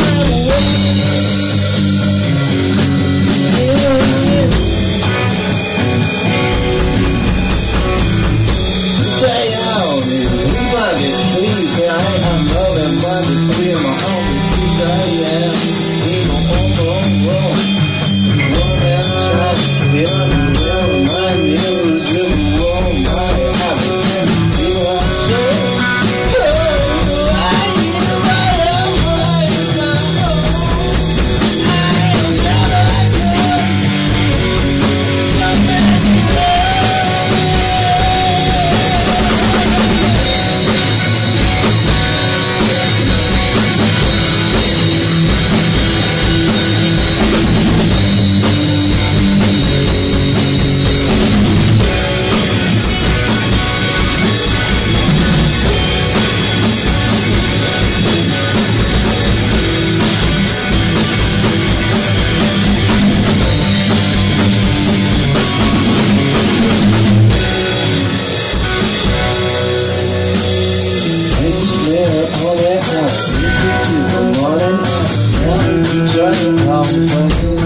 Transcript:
matter what. Alpha